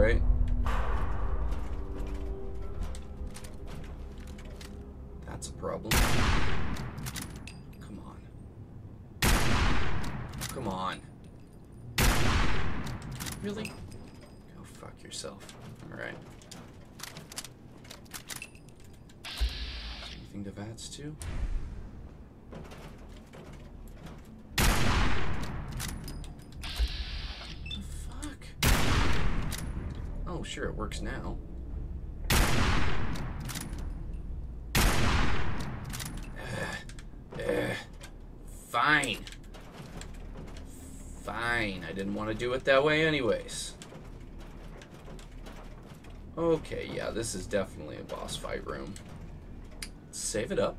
right? That's a problem. Come on. Come on. Really? Go fuck yourself. Alright. Anything to VATS to? The fuck? Oh, sure, it works now. Eh, fine. Fine. I didn't want to do it that way anyways. Okay, yeah, this is definitely a boss fight room. Save it up.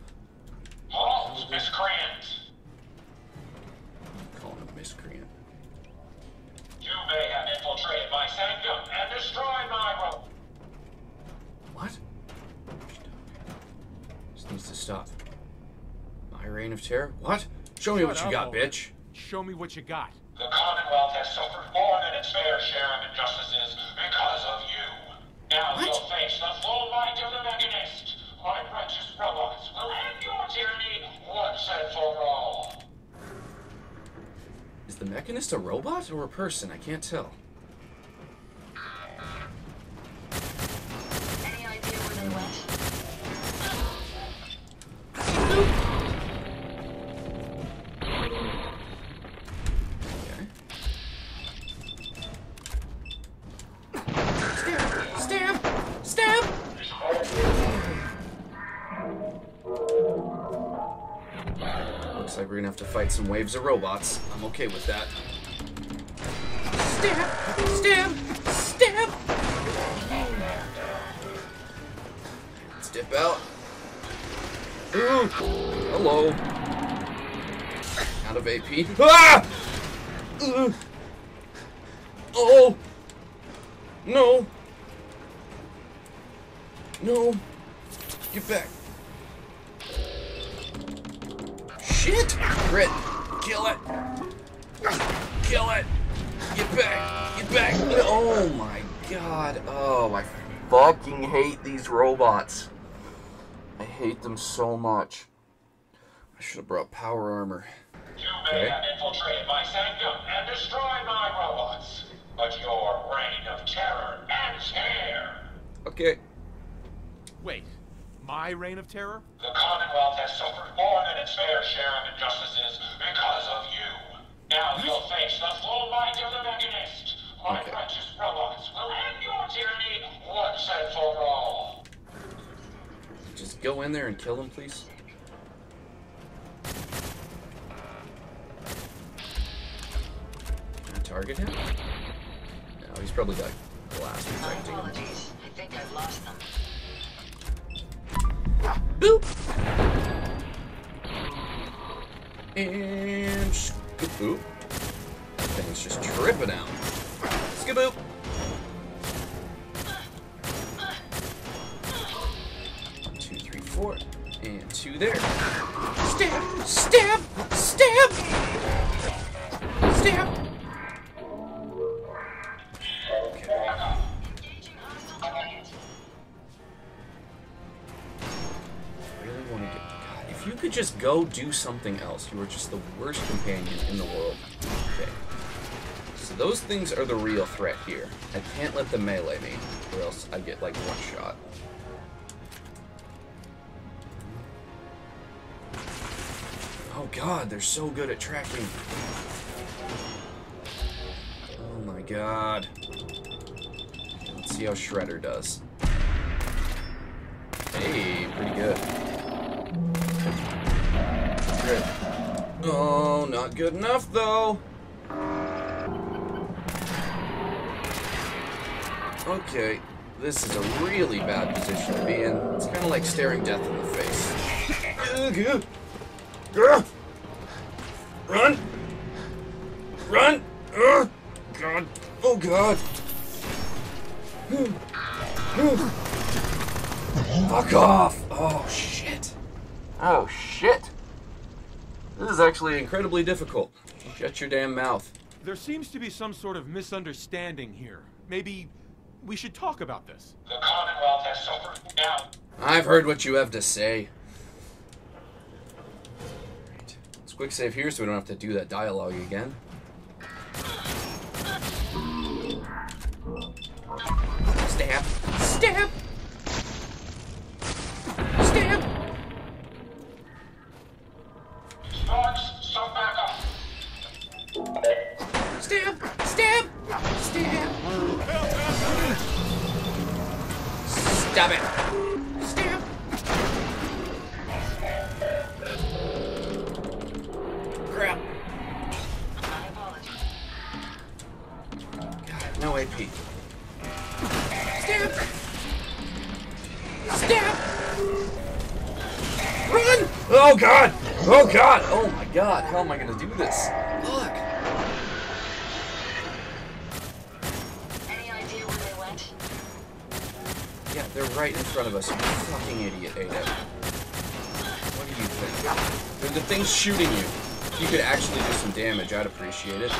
Halt, miscreant! Calling him miscreant. You may have infiltrated my sanctum and destroyed my rope. What? This needs to stop. My reign of terror? What? Show me Shut what you got, bitch. Show me what you got. The Commonwealth has suffered more than its fair share of injustices because of you. Now What? you'll face the full might of the Mechanist. My righteous robots will end your tyranny once and for all. Is the Mechanist a robot or a person? I can't tell. Waves of robots. I'm okay with that. Stab! Stab! Stab! Dip out. Ooh! Hello. Out of AP. Ah! Ugh. Them so much. I should have brought power armor. You may Okay. have infiltrated my sanctum and destroyed my robots. But your reign of terror ends here. Okay. Wait, my reign of terror? The Commonwealth has suffered more than its fair share of injustices because of you. Now you'll face the full might of the Mechanist. My Okay. righteous robots will end your tyranny once and for all. Go in there and kill him, please. Can I target him? No, he's probably got glass protecting him. apologies. I think I've lost them. Boop! And skaboop. That thing's just tripping out. Skaboop! And two there. Stab! Stab! Stab! Stab! Okay. Really want to get. God, if you could just go do something else, you are just the worst companion in the world. Okay. So those things are the real threat here. I can't let them melee me, or else I get like one shot. God, they're so good at tracking. Oh my god. Let's see how Shredder does. Hey, pretty good. Good. Oh, not good enough though. Okay, this is a really bad position to be in. It's kind of like staring death in the face. Ugh. Ugh. Run! Run! Ugh. God! Oh God! Fuck off! Oh shit! Oh shit! This is actually incredibly difficult. Shut your damn mouth. There seems to be some sort of misunderstanding here. Maybe we should talk about this. The Commonwealth has suffered. Now, I've heard what you have to say. Quick save here so we don't have to do that dialogue again. Stab. Stab. Oh god! Oh god! Oh my god! How am I gonna do this? Look! Any idea where they went? Yeah, they're right in front of us. You fucking idiot, Ada. What do you think? They're the things shooting you. If you could actually do some damage, I'd appreciate it.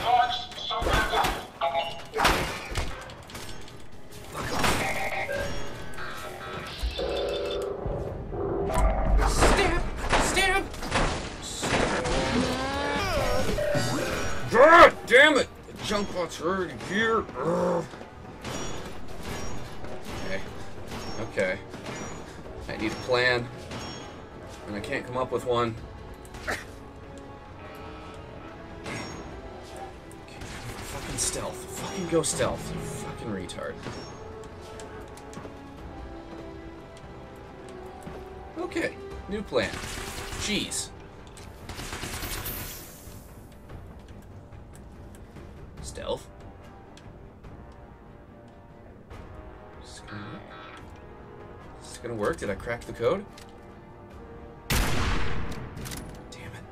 Junk already here. Ugh. Okay. Okay. I need a plan. And I can't come up with one. Okay, Fucking stealth. Fucking go stealth. Fucking retard. Okay, new plan. Cheese. Work? Did I crack the code? Damn it.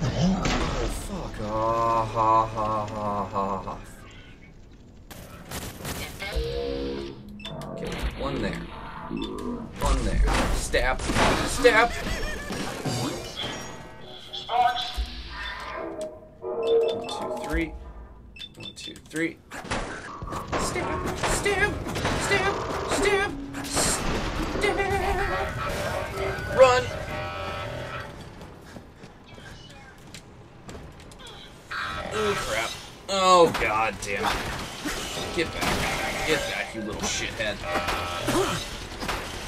Come on. Oh, fuck. Ah, ha, ha, ha. Okay, one there. One there. Stab. Stab! One, two, three. One, two, three. Stab! Stab! Stab! Stab! Stab! Run! Oh crap. Oh god damn it. Get back. Get back, you little shithead.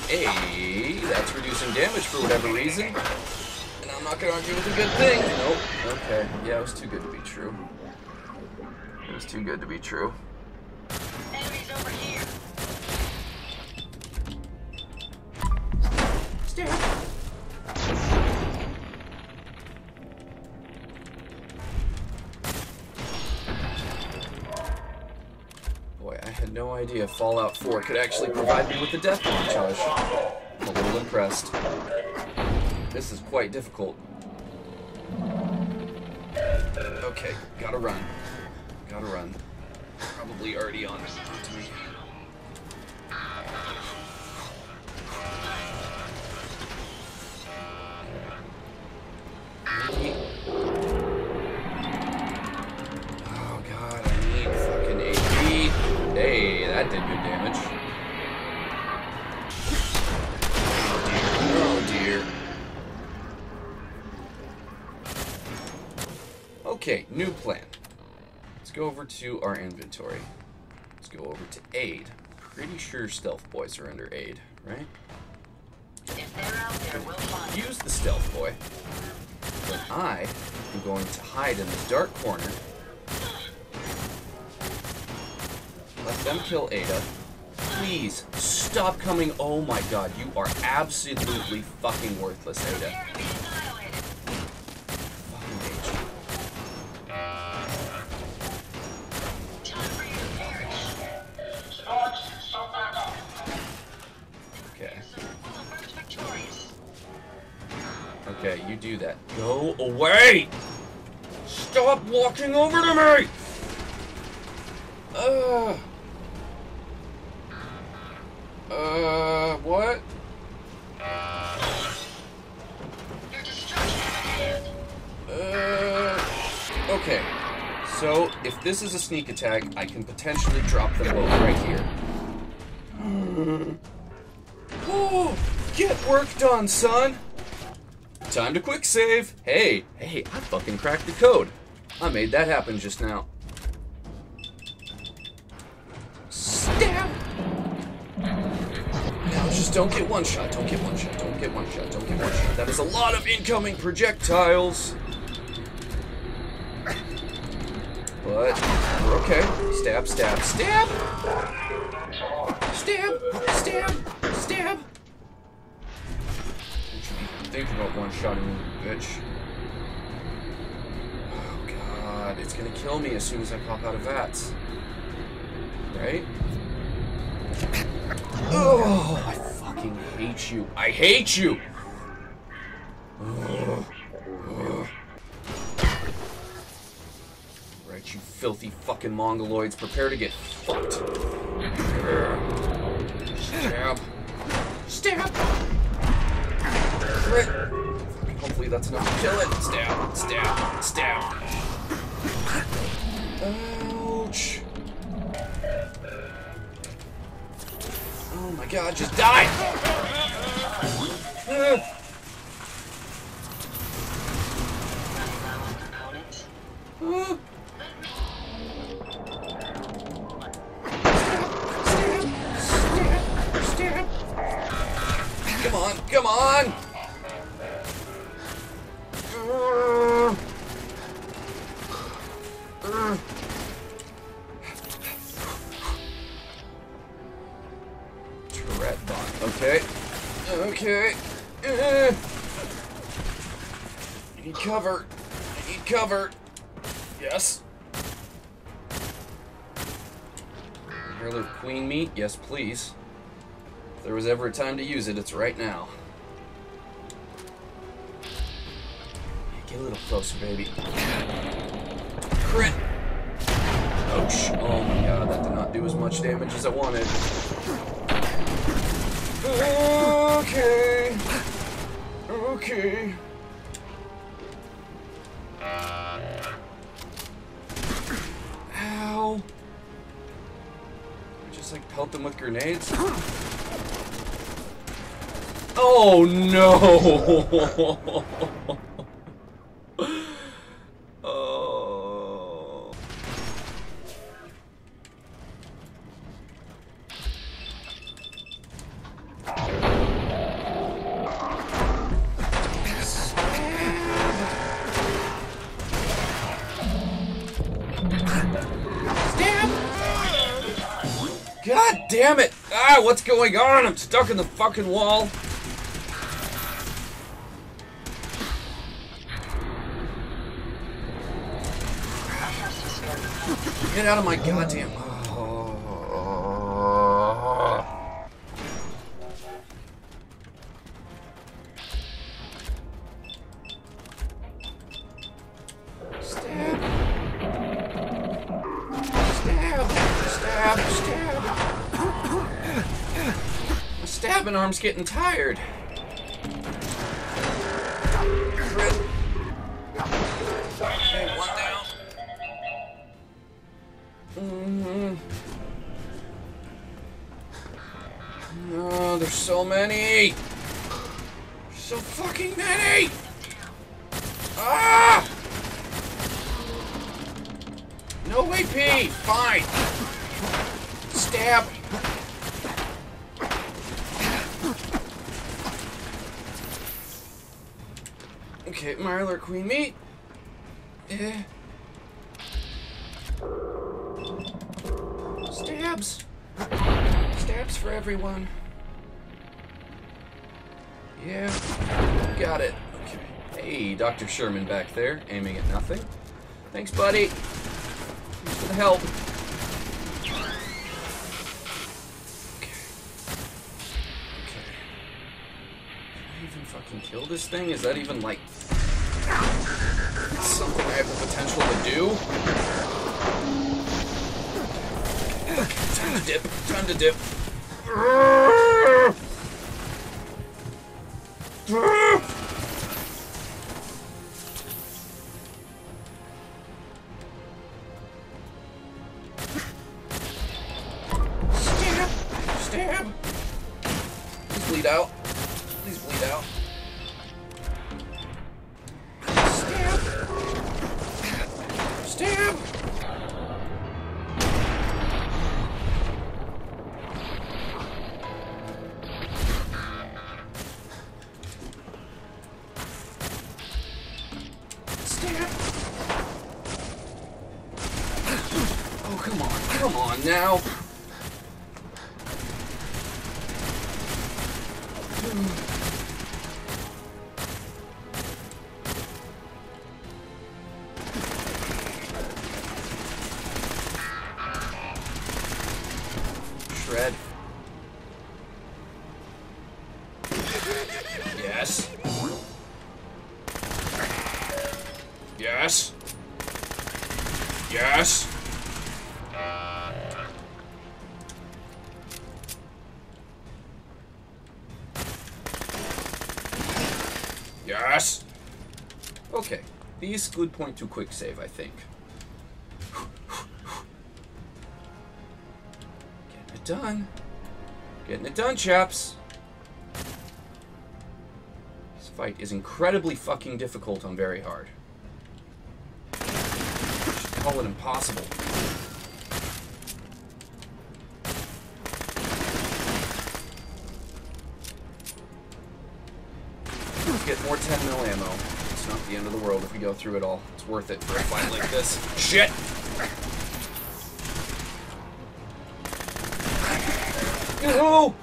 Hey, that's reducing damage for whatever reason. And I'm not gonna argue with a good thing. Nope. Okay. Yeah, it was too good to be true. It was too good to be true. Over here. Boy, I had no idea Fallout 4 could actually provide me with the death montage. I'm a little impressed. This is quite difficult. Okay, gotta run. Gotta run. Probably already on Okay, new plan. Let's go over to our inventory. Let's go over to aid. Pretty sure stealth boys are under aid, right? If they're out there, we'll find. Use the stealth boy. But I am going to hide in the dark corner. Let them kill Ada. Please stop coming. Oh my god, you are absolutely fucking worthless, Ada. Away! Stop walking over to me! Uh. Uh, what? Uh. Okay. So, if this is a sneak attack, I can potentially drop them both right here. Oh, get work done, son! Time to quick save! Hey, hey, I fucking cracked the code. I made that happen just now. Stab! Now just don't get one shot, don't get one shot, don't get one shot, don't get one shot. That is a lot of incoming projectiles. But we're okay. Stab, stab, stab! Stab! Stab! Think about one shotting me, bitch. Oh god, it's gonna kill me as soon as I pop out of VATS. Right? Oh, I fucking hate you. I hate you! Ugh. Ugh. Right, you filthy fucking mongoloids. Prepare to get fucked. Stab. Stab! Crit! Hopefully that's enough to kill it. Stab, stab, stab. Ouch. Oh my god, just die! Stab, stab. Come on, come on! Uh. Bot. Okay. Okay. I need cover. I need cover. Yes. Mirelurk queen meat? Yes, please. If there was ever a time to use it, it's right now. Get a little closer, baby. Crit! Ouch. Oh my god, that did not do as much damage as I wanted. Okay. Okay. Ow. Just like pelt them with grenades? Oh no! going on? I'm stuck in the fucking wall. Get out of my goddamn. Arm's getting tired. Sherman back there, aiming at nothing. Thanks, buddy. Thanks for the help. Okay. Okay. Can I even fucking kill this thing? Is that even like something I have the potential to do? Time to dip. Time to dip. Good point to quick save, I think. Getting it done. Getting it done, chaps. This fight is incredibly fucking difficult on very hard. Call it impossible. Get more 10 mil ammo. Not the end of the world if we go through it all. It's worth it for a fight like this. Shit! No!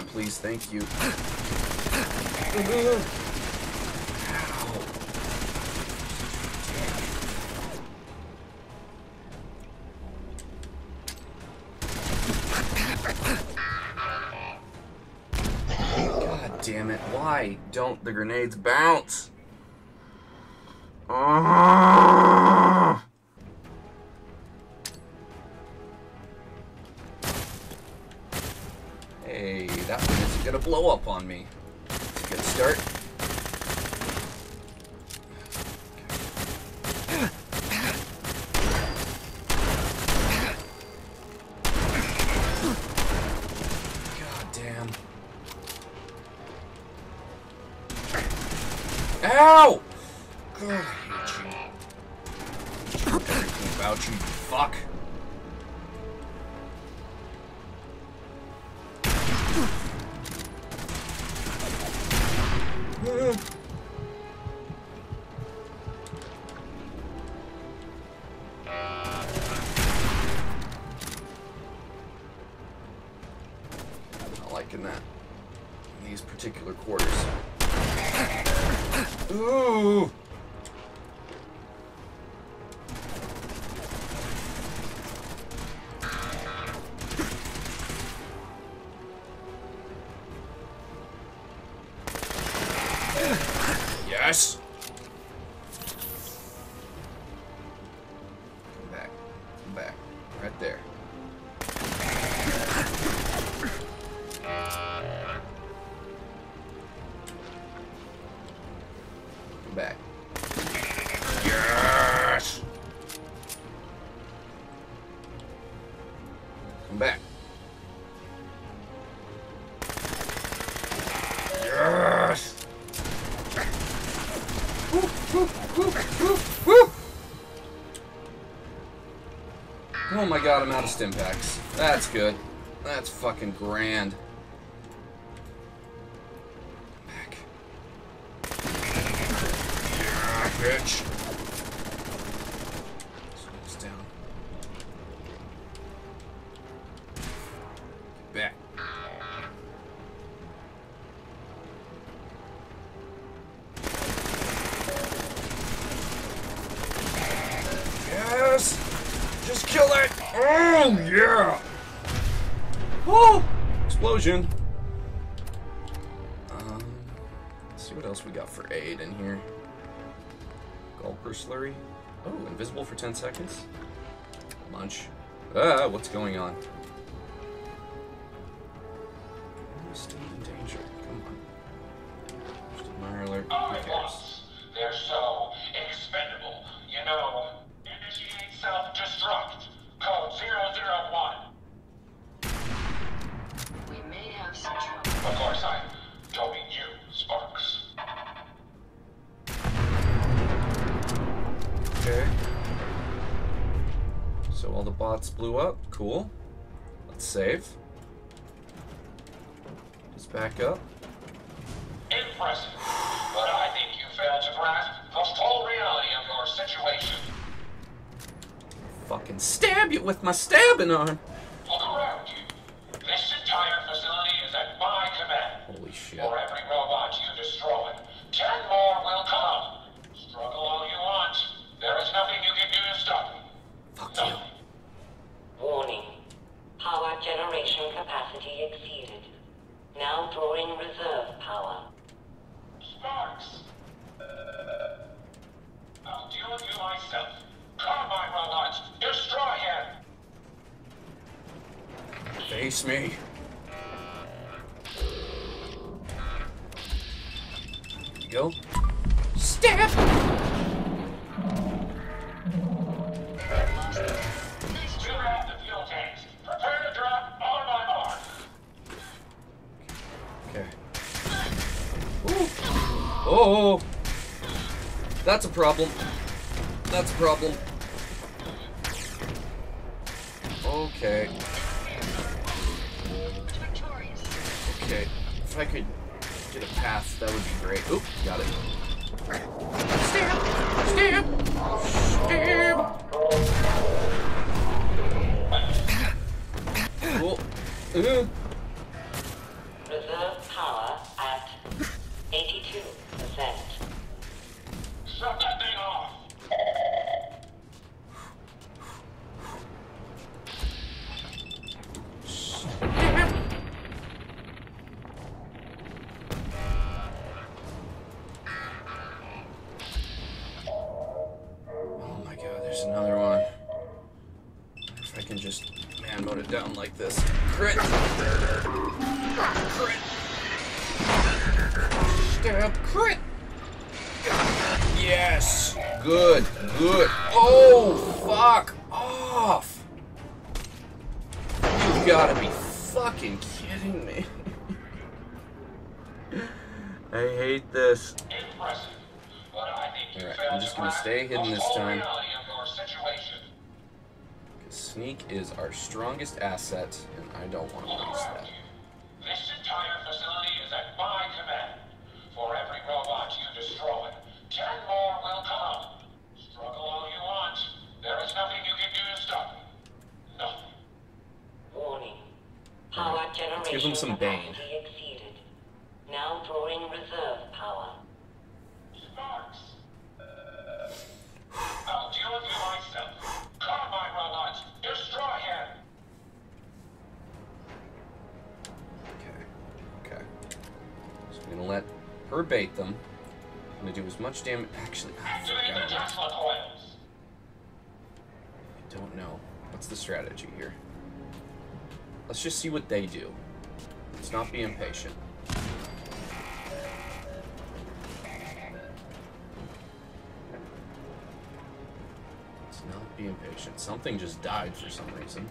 Time, please. Thank you. God damn it. Why don't the grenades bounce? Yes! My god, I'm out of stim packs. That's good. That's fucking grand. shots blew up. Cool. Let's save. Just back up. Impressive. But I think you failed to grasp the full reality of your situation. Fucking stab you with my stabbing arm. Oh! That's a problem. That's a problem. Okay. Okay. If I could get a path, that would be great. Oop, got it. Stab! Stab! Stab! Cool. Uh -huh. strongest asset, and I don't want to lose that. This entire facility is at my command. For every robot you destroy, ten more will come. Struggle all you want. There is nothing you can do to stop me. Nothing. Warning. Power generation. Let's give him some Bane. much damage? Actually, ah, I, I don't know. What's the strategy here? Let's just see what they do. Let's not be impatient. Let's not be impatient. Something just died for some reason.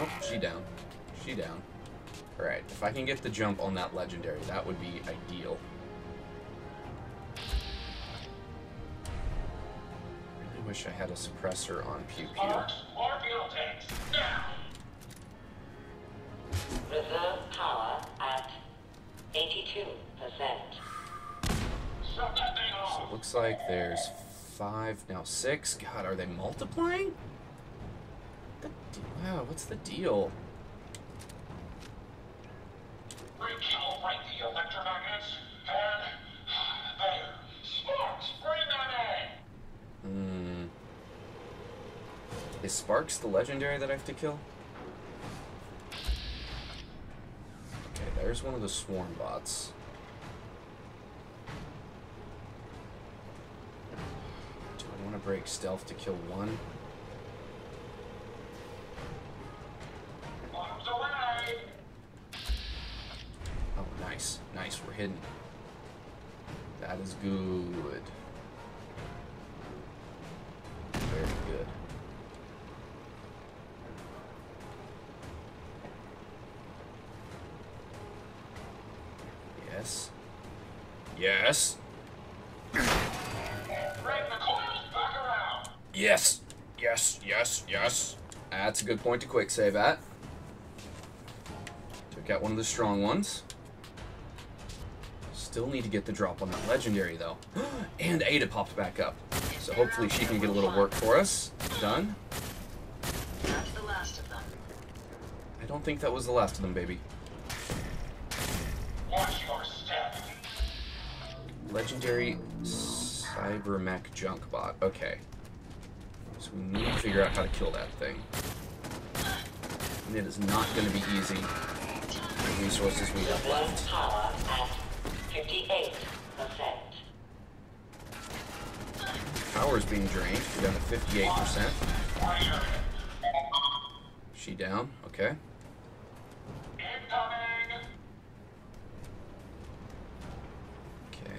Nope, she down. She down. Alright, if I can get the jump on that legendary, that would be ideal. Really wish I had a suppressor on Pew Pew. Fuel tanks, now! Reserve power at 82%. Shut that thing So it looks like there's five, now six. God, are they multiplying? Wow, what's the deal? Recalibrate the electromagnets, and... There. Sparks, bring that in! Hmm. Is Sparks the legendary that I have to kill? Okay, there's one of the swarm bots. Do I want to break stealth to kill one? Hidden. That is good. Very good. Yes. Yes. Bring the coils back around! Yes. Yes, yes, yes. That's a good point to quick save at. Took out one of the strong ones. Still need to get the drop on that legendary though. and Ada popped back up. So hopefully she can get a little work for us. Done. That's the last of them. I don't think that was the last of them, baby. Watch your step! Legendary Cybermech Junk Bot. Okay. So we need to figure out how to kill that thing. And it is not going to be easy. The resources we have left. Power 58%. Power is being drained. We're down to 58%. She down. Okay. Okay.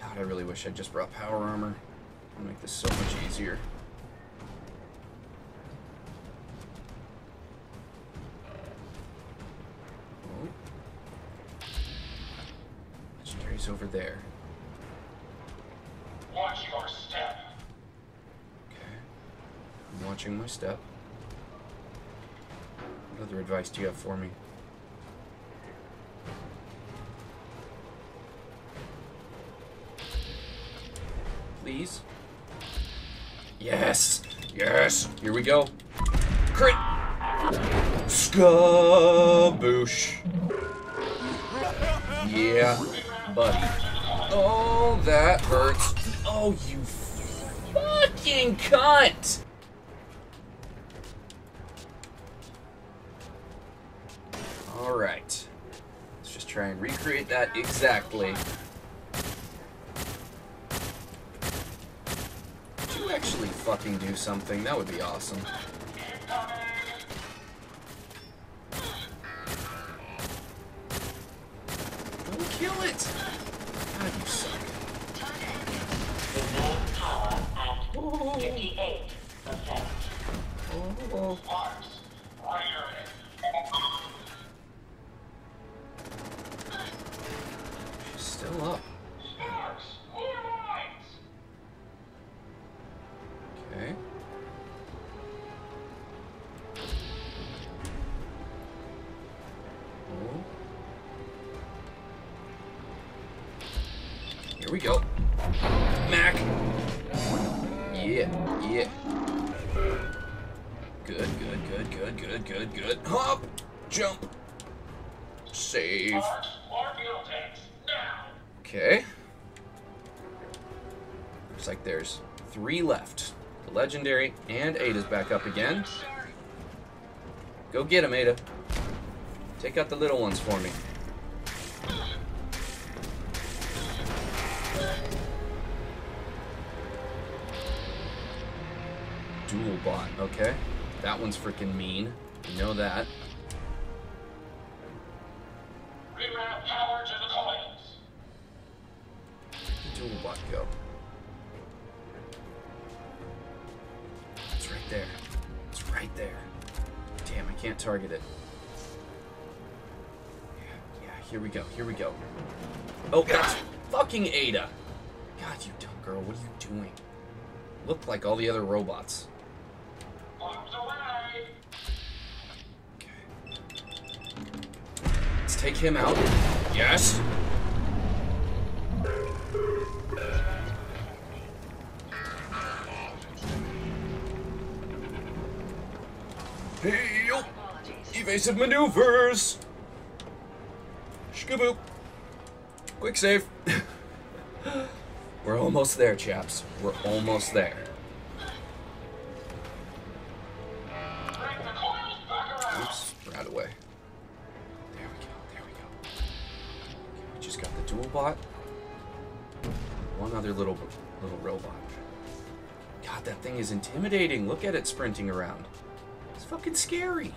God, I really wish I just brought power armor. It'll make this so much easier. Over there. Watch your step! Okay. I'm watching my step. What other advice do you have for me? Please? Yes! Yes! Here we go. Crit! Skaboosh! Yeah, buddy. Oh, that hurts. Oh, you fucking cunt! Alright. Let's just try and recreate that exactly. Could you actually fucking do something? That would be awesome. Left. The legendary and Ada's back up again. Go get him, Ada. Take out the little ones for me. Dual bot, okay. That one's freaking mean. You know that. It. Yeah, yeah, here we go, here we go. Oh, that's fucking Ada. God, you dumb girl, what are you doing? Look like all the other robots. Away! Let's take him out. Yes. Hey. Evasive maneuvers. Shkaboop. Quick save. We're almost there, chaps. We're almost there. Oops, right away. There we go, there we go. Okay, we just got the dual bot. One other little little robot. God, that thing is intimidating. Look at it sprinting around. It's fucking scary.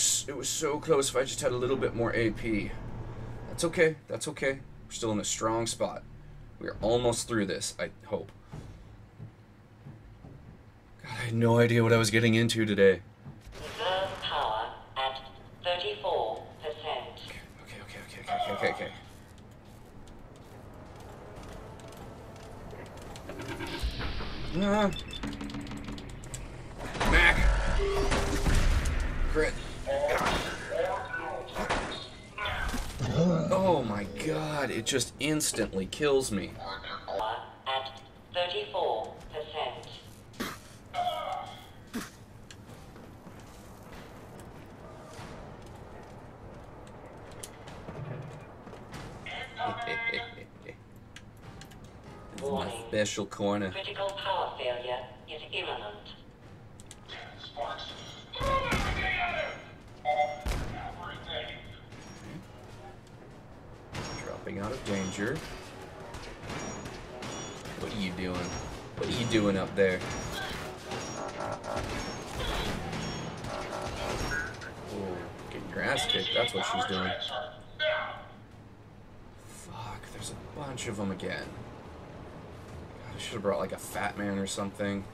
Close. It was so close. If I just had a little bit more AP. That's okay. That's okay. We're still in a strong spot. We are almost through this, I hope. God, I had no idea what I was getting into today. Reserve power at 34%. Okay, okay, okay, okay, okay, okay, okay. Mac. Crit. Oh my god, it just instantly kills me. At 34%. My special corner. Critical power failure is imminent. Sparks! Throw everything at him! Everything! Dropping out of danger. What are you doing? What are you doing up there? Oh, getting your ass kicked. That's what she's doing. Fuck, there's a bunch of them again. God, I should have brought like a fat man or something.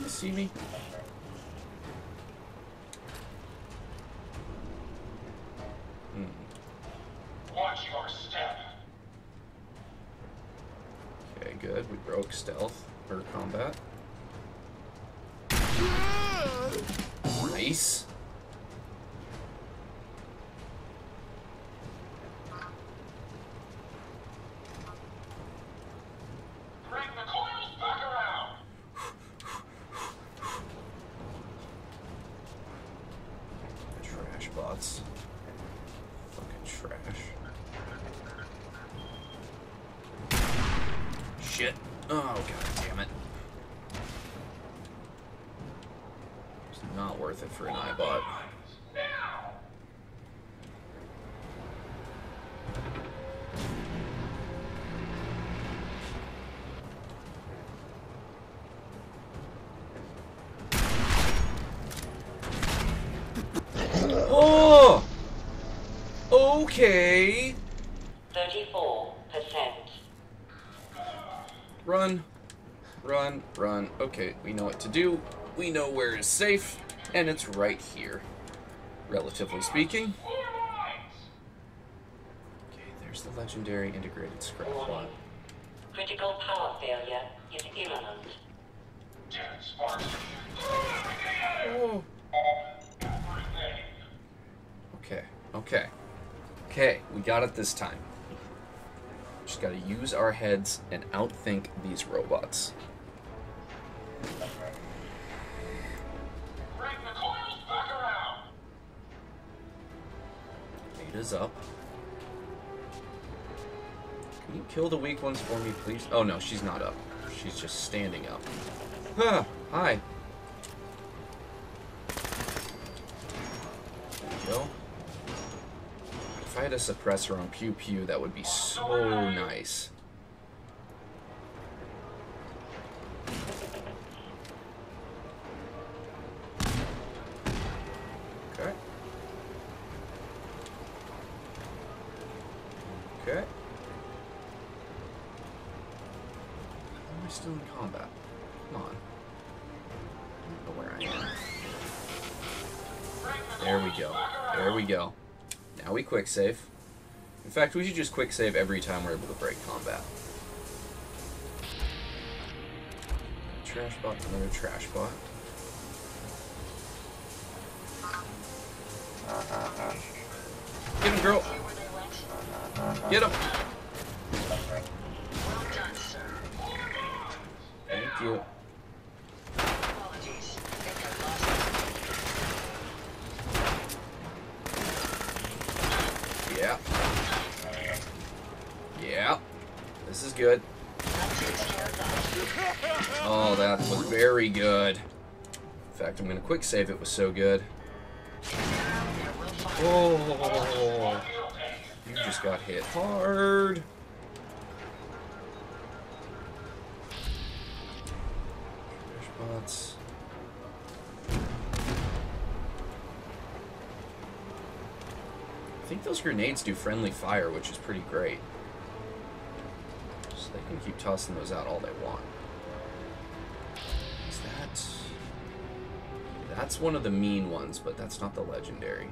You see me? Broke stealth or combat. Nice. Bring the coils back around! Trash bots. Fucking trash. Shit. Oh, god damn it. It's not worth it for an Eyebot. Now! Oh! Okay. 34%. Run. Run, run. Okay, we know what to do. We know where is safe, and it's right here. Relatively speaking. Okay, there's the legendary integrated scrapbot. Critical power failure is imminent. Damn it, Sparks. Everything. Okay, okay. Okay, we got it this time. Just gotta use our heads and outthink these robots. Ada's up. Can you kill the weak ones for me, please? Oh no, she's not up. She's just standing up. Huh, hi. Go. If I had a suppressor on Pew Pew, that would be so nice. Quick save. In fact, we should just quick save every time we're able to break combat. Trash bot, another trash bot. Uh, uh, uh. Get him, girl. See where they went? Get him. Well done, sir. Thank you. Apologies. Think I lost Yeah. Yeah. This is good. Oh, that was very good. In fact, I'm gonna quick save. It was so good. Oh, you just got hit hard. Bots. I think those grenades do friendly fire, which is pretty great. Can keep tossing those out all they want. Is that... That's one of the mean ones, but that's not the legendary.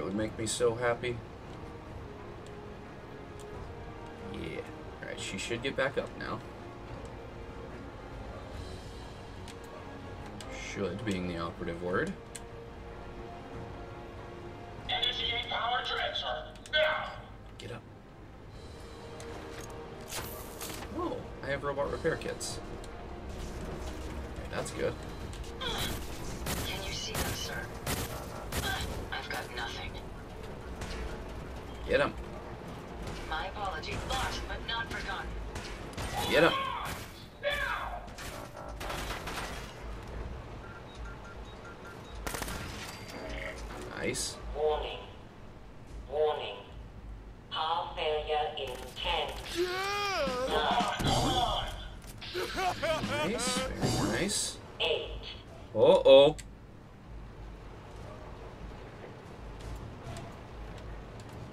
It would make me so happy. Yeah. Alright, she should get back up now. Should being the operative word. Initiate power transfer. Now. Get up. Oh, I have robot repair kits. That's good. Can you see them, sir? Get him. My apologies. Lost, but not forgotten. Get him. Nice. Warning. Warning. Power failure in 10, 9, Nice. Very nice. 8, Uh oh.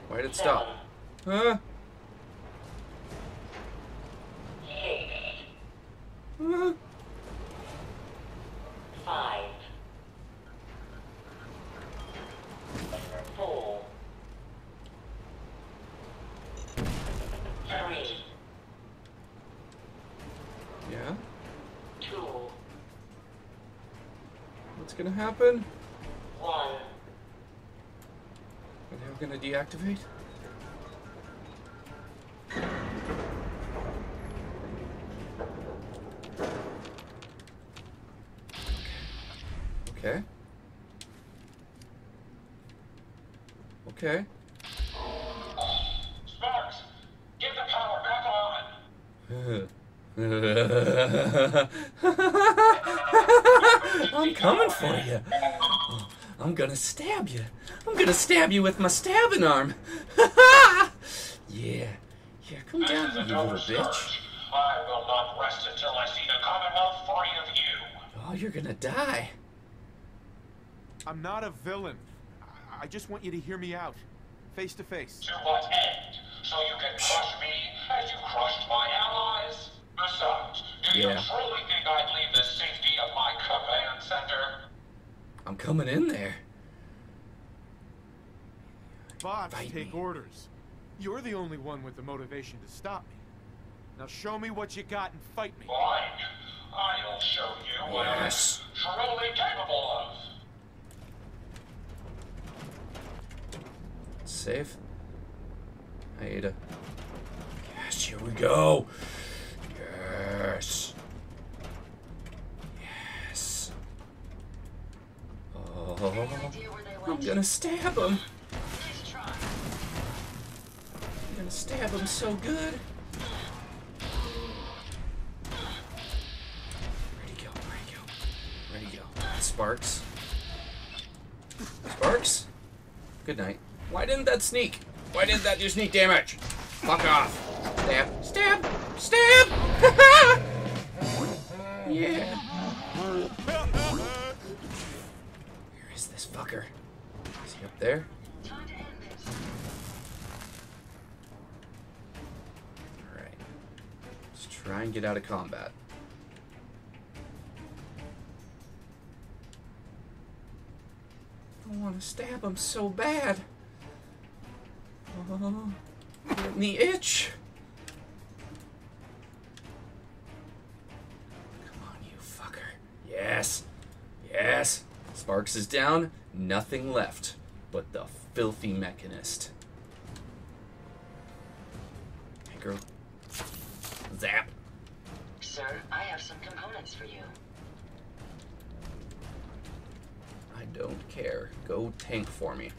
Why did it 7, stop? Huh? 6, Huh? 5, 4, 3, Yeah? 2, What's gonna happen? 1. Are they all gonna deactivate? Gonna stab you with my stabbing arm. yeah. Yeah, come This down, is you little bitch. I will not rest until I see the Commonwealth free of you. Oh, you're gonna die. I'm not a villain. I- I just want you to hear me out. Face to face. To what end? So you can crush me as you crushed my allies? Besides, do you truly think I'd leave the safety of my command center? I'm coming in there. Bots Fight take me. orders. You're the only one with the motivation to stop me. Now show me what you got and fight me. Fine. I'll show you what Yes. I'm truly capable of. Save. Ada. Yes, here we go. Yes. Yes. Oh, Any idea where they oh, I'm gonna stab him. Gonna stab him so good. He go? He go? He go? Sparks? Sparks? Good night. Why didn't that sneak? Why didn't that do sneak damage? Fuck off. Stab. Stab. Stab! yeah. Where is this fucker? Is he up there? Try and get out of combat. I want to stab him so bad. Oh, getting the itch. Come on, you fucker. Yes. Yes. Sparks is down. Nothing left but the filthy mechanist. Hey, girl. Zap. Sir, I have some components for you. I don't care. Go tank for me.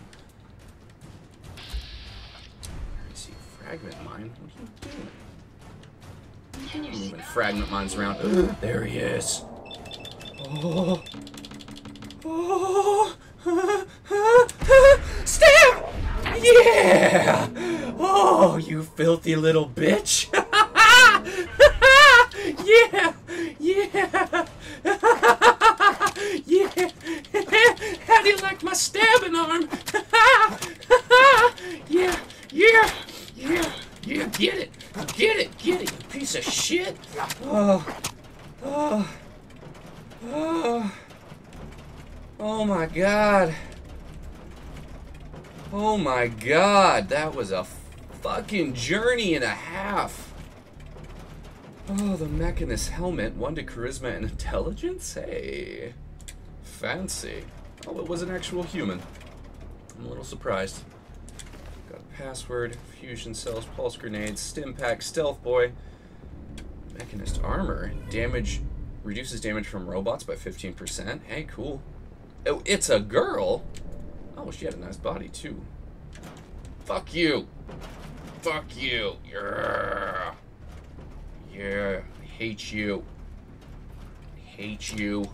Where is he? Fragment mine? What are you doing? Can you see Moving them? fragment mines around. there he is. Oh. Oh. Stab! Yeah! Oh, you filthy little bitch! yeah! Yeah! yeah! How do you like my stabbing arm? yeah! Yeah! Yeah! Yeah! Get it! Get it! Get it! You piece of shit! Oh! Oh! Oh! Oh my god! Oh god! That was a fucking journey and a half! Oh, the Mechanist helmet. One to charisma and intelligence? Hey. Fancy. Oh, it was an actual human. I'm a little surprised. Got a password, fusion cells, pulse grenades, stim pack, stealth boy. Mechanist armor. Damage reduces damage from robots by 15%. Hey, cool. Oh, it's a girl. Oh, she had a nice body too. Fuck you. Fuck you. Yeah. Yeah. I hate you. I hate you.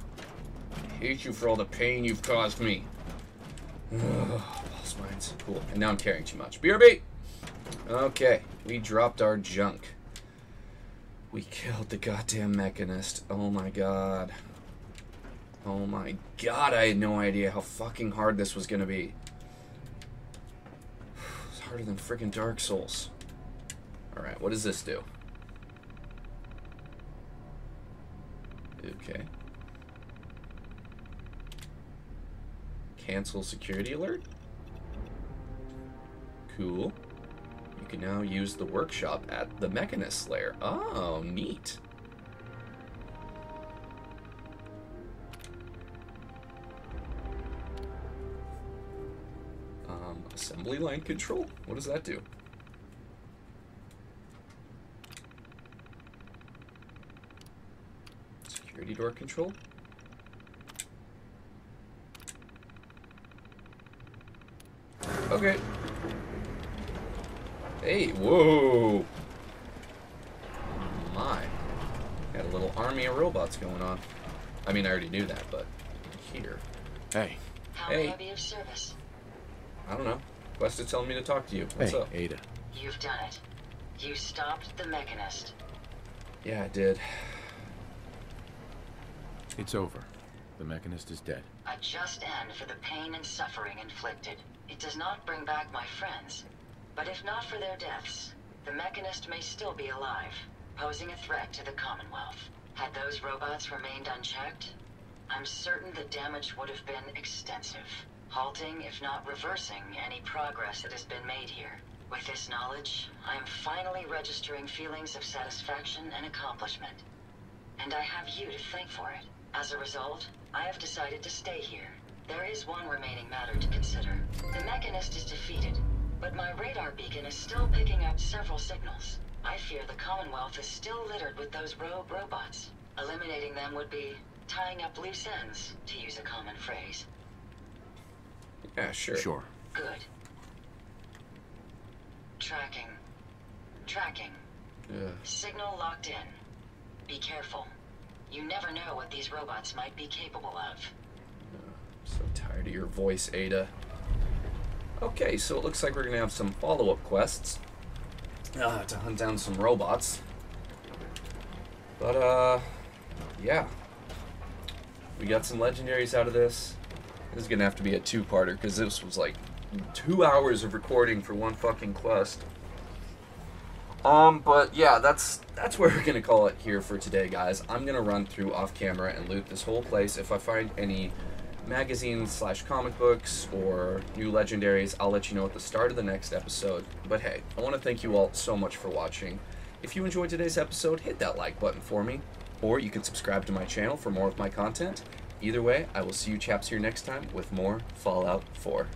I hate you for all the pain you've caused me. Pulse mines. Cool. And now I'm carrying too much. BRB! Okay. We dropped our junk. We killed the goddamn mechanist. Oh my god. Oh my god, I had no idea how fucking hard this was gonna be. Harder than freaking Dark Souls. Alright, what does this do? Okay. Cancel security alert? Cool. You can now use the workshop at the Mechanist's Lair. Oh, neat. Assembly line control? What does that do? Security door control? Okay. Hey, whoa. My. Got a little army of robots going on. I mean, I already knew that, but here. Hey. How Hey. may I be of service? I don't know. Quest is telling me to talk to you. What's hey, up? Ada. You've done it. You stopped the Mechanist. Yeah, I did. It's over. The Mechanist is dead. A just end for the pain and suffering inflicted. It does not bring back my friends. But if not for their deaths, the Mechanist may still be alive, posing a threat to the Commonwealth. Had those robots remained unchecked, I'm certain the damage would have been extensive, halting, if not reversing, any progress that has been made here. With this knowledge, I am finally registering feelings of satisfaction and accomplishment. And I have you to thank for it. As a result, I have decided to stay here. There is one remaining matter to consider. The Mechanist is defeated, but my radar beacon is still picking up several signals. I fear the Commonwealth is still littered with those rogue robots. Eliminating them would be tying up loose ends, to use a common phrase. Yeah, sure. Sure. Good. Tracking. Tracking. Ugh. Signal locked in. Be careful. You never know what these robots might be capable of. so tired of your voice, Ada. Okay, so it looks like we're gonna have some follow-up quests uh, to hunt down some robots. But uh, yeah, we got some legendaries out of this. This is gonna have to be a two-parter because this was like two hours of recording for one fucking quest. Um, but yeah, that's that's where we're gonna call it here for today, guys. I'm gonna run through off camera and loot this whole place. If I find any magazines slash comic books or new legendaries, I'll let you know at the start of the next episode. But hey, I want to thank you all so much for watching. If you enjoyed today's episode, hit that like button for me, or you can subscribe to my channel for more of my content. Either way, I will see you chaps here next time with more Fallout 4.